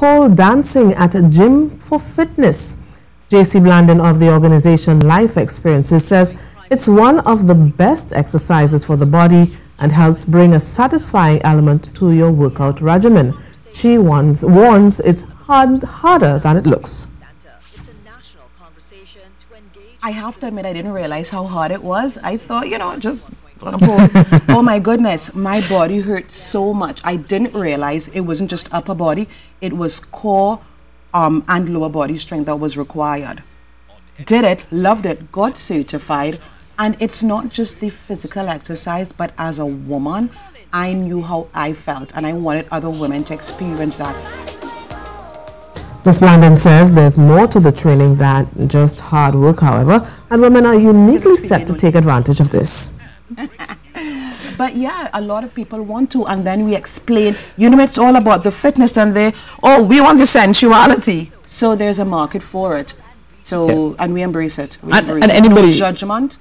pole dancing at a gym for fitness. JC Blandon of the organization LYF Experiences says it's one of the best exercises for the body and helps bring a satisfying element to your workout regimen. She warns, warns it's hard, harder than it looks. I have to admit, I didn't realize how hard it was. I thought, you know, just oh my goodness, my body hurt so much. I didn't realize it wasn't just upper body, it was core um, and lower body strength that was required. Did it, loved it, got certified, and it's not just the physical exercise, but as a woman, I knew how I felt, and I wanted other women to experience that. Ms. Blandon says there's more to the training than just hard work, however, and women are uniquely set to take advantage of this. but yeah, a lot of people want to, and then we explain, you know, it's all about the fitness, and they, oh, we want the sensuality. So there's a market for it. So, yeah. and we embrace it. We and, embrace and anybody, no judgment